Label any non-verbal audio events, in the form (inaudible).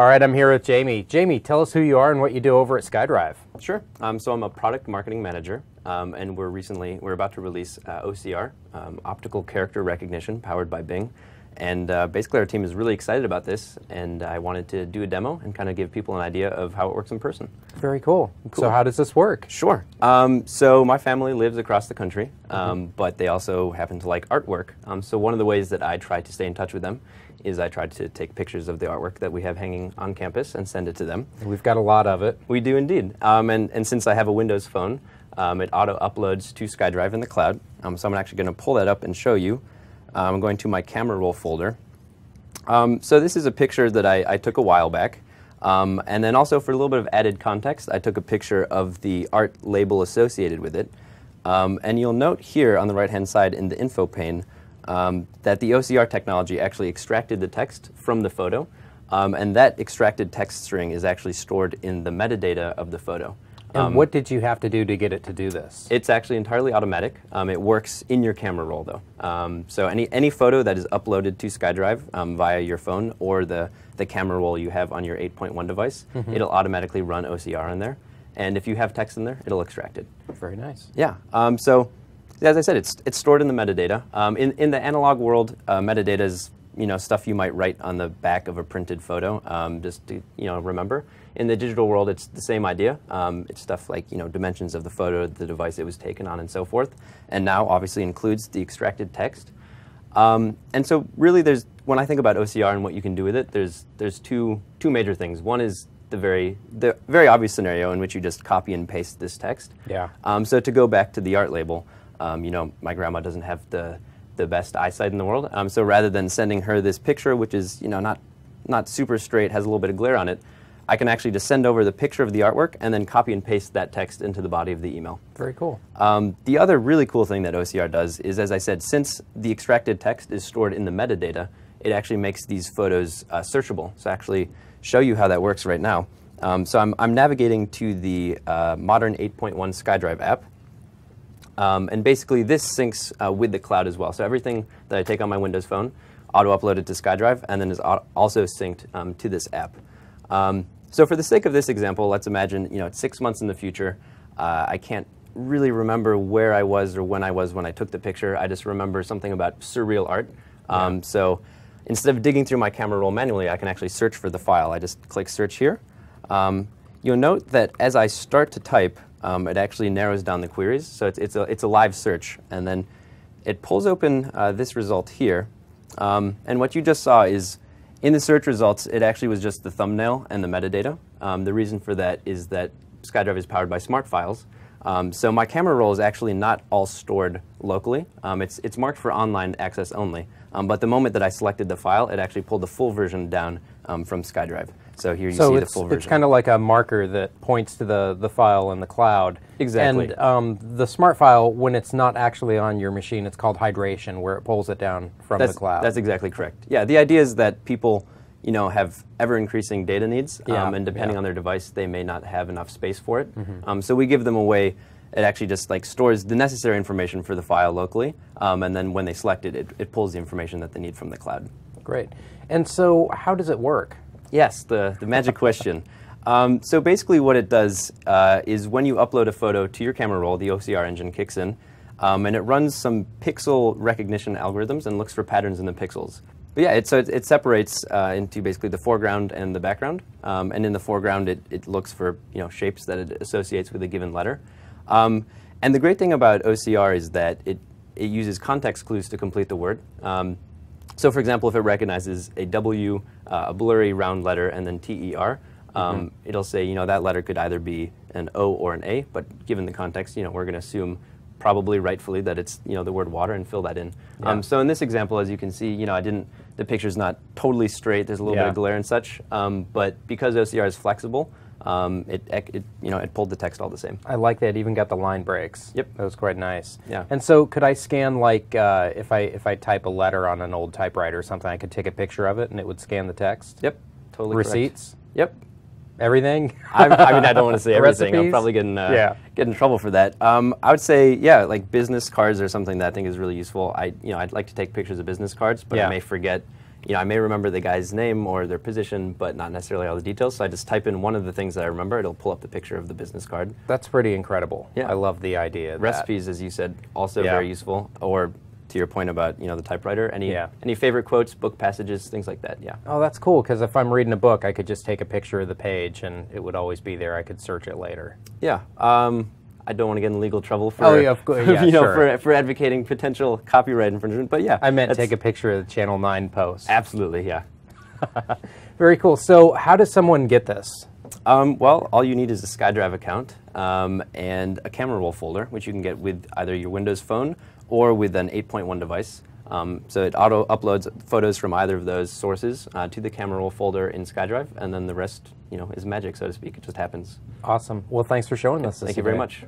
All right, I'm here with Jamie. Jamie, tell us who you are and what you do over at SkyDrive. Sure. Um, so I'm a product marketing manager, um, and we're recently we're about to release uh, OCR, um, optical character recognition, powered by Bing. And uh, basically, our team is really excited about this, and I wanted to do a demo and kind of give people an idea of how it works in person. Very cool. So, how does this work? Sure. Um, so, my family lives across the country, um, mm-hmm. but they also happen to like artwork. Um, so, one of the ways that I try to stay in touch with them is I try to take pictures of the artwork that we have hanging on campus and send it to them. We've got a lot of it. We do indeed. Um, and, and since I have a Windows phone, um, it auto uploads to SkyDrive in the cloud. Um, so I'm actually going to pull that up and show you. Uh, I'm going to my camera roll folder. Um, so this is a picture that I, I took a while back. Um, and then also for a little bit of added context, I took a picture of the art label associated with it. Um, and you'll note here on the right-hand side in the info pane um, that the OCR technology actually extracted the text from the photo. Um, and that extracted text string is actually stored in the metadata of the photo. And um, what did you have to do to get it to do this? It's actually entirely automatic. Um, it works in your camera roll, though. Um, so any, any photo that is uploaded to SkyDrive um, via your phone or the, the camera roll you have on your 8.1 device, mm-hmm. it'll automatically run OCR in there. And if you have text in there, it'll extract it. Very nice. Yeah. Um, so as I said, it's, it's stored in the metadata. Um, in, in the analog world, uh, metadata is you know, stuff you might write on the back of a printed photo, um, just to you know, remember. In the digital world, it's the same idea. Um, it's stuff like you know, dimensions of the photo, the device it was taken on, and so forth. And now, obviously, includes the extracted text. Um, and so, really, there's when I think about OCR and what you can do with it, there's there's two two major things. One is the very the very obvious scenario in which you just copy and paste this text. Yeah. Um, so to go back to the art label, um, you know, my grandma doesn't have the the best eyesight in the world. Um, so rather than sending her this picture, which is you know not not super straight, has a little bit of glare on it, I can actually just send over the picture of the artwork and then copy and paste that text into the body of the email. Very cool. Um, the other really cool thing that OCR does is, as I said, since the extracted text is stored in the metadata, it actually makes these photos uh, searchable. So actually show you how that works right now. Um, so I'm, I'm, navigating to the uh, modern 8.1 SkyDrive app. Um, and basically, this syncs uh, with the cloud as well. So everything that I take on my Windows phone, auto uploaded to SkyDrive, and then is also synced um, to this app. Um, so for the sake of this example, let's imagine you know it's six months in the future. Uh, I can't really remember where I was or when I was when I took the picture. I just remember something about surreal art. Um, yeah. So instead of digging through my camera roll manually, I can actually search for the file. I just click search here. Um, you'll note that as I start to type, um, it actually narrows down the queries. So it's, it's, a, it's a live search. And then it pulls open uh, this result here. Um, and what you just saw is in the search results, it actually was just the thumbnail and the metadata. Um, the reason for that is that SkyDrive is powered by smart files. Um, so my camera roll is actually not all stored locally. Um, it's, it's marked for online access only. Um, but the moment that I selected the file, it actually pulled the full version down um, from SkyDrive. So here you so see the full version. It's kind of like a marker that points to the, the file in the cloud. Exactly. And um, the smart file, when it's not actually on your machine, it's called hydration, where it pulls it down from that's, the cloud. That's exactly correct. Yeah, the idea is that people you know, have ever increasing data needs, yeah, um, and depending yeah. on their device, they may not have enough space for it. Mm-hmm. Um, so we give them a way it actually just like stores the necessary information for the file locally, um, and then when they select it, it, it pulls the information that they need from the cloud. Great. And so, how does it work? Yes, the, the magic question. Um, so basically, what it does uh, is when you upload a photo to your camera roll, the OCR engine kicks in, um, and it runs some pixel recognition algorithms and looks for patterns in the pixels. But yeah, it, so it, it separates uh, into basically the foreground and the background. Um, and in the foreground, it, it looks for you know shapes that it associates with a given letter. Um, and the great thing about OCR is that it, it uses context clues to complete the word. Um, so, for example, if it recognizes a W, uh, a blurry round letter, and then TER, um, mm-hmm. it'll say, you know, that letter could either be an O or an A, but given the context, you know, we're going to assume probably rightfully that it's, you know, the word water and fill that in. Yeah. Um, so in this example, as you can see, you know, I didn't, the picture's not totally straight, there's a little yeah. bit of glare and such, um, but because OCR is flexible, um, it, it, you know, it pulled the text all the same. I like that. It even got the line breaks. Yep, that was quite nice. Yeah. And so, could I scan like uh, if I if I type a letter on an old typewriter or something, I could take a picture of it and it would scan the text. Yep, totally. Receipts. Correct. Yep. Everything. I, I, mean, I don't want to say (laughs) everything. I'm probably get in, uh, yeah. get in trouble for that. Um, I would say, yeah, like business cards are something that I think is really useful. I, you know, I'd like to take pictures of business cards, but yeah. I may forget you know, I may remember the guy's name or their position, but not necessarily all the details. So I just type in one of the things that I remember. It'll pull up the picture of the business card. That's pretty incredible. Yeah. I love the idea. of that. Recipes, as you said, also Yeah. very useful. Or to your point about you know the typewriter, any Yeah. any favorite quotes, book passages, things like that. Yeah. Oh, that's cool because if I'm reading a book, I could just take a picture of the page and it would always be there. I could search it later. Yeah. Um, I don't want to get in legal trouble for Oh, yeah, of course. (laughs) Yeah, you know sure. for, for advocating potential copyright infringement. But yeah, I meant take a picture of the Channel 9 post. Absolutely, yeah. (laughs) Very cool. So, how does someone get this? Um, well, all you need is a SkyDrive account um, and a camera roll folder, which you can get with either your Windows Phone or with an 8.1 device. Um, so it auto uploads photos from either of those sources uh, to the camera roll folder in SkyDrive, and then the rest, you know, is magic, so to speak. It just happens. Awesome. Well, thanks for showing us this. Thank you very much.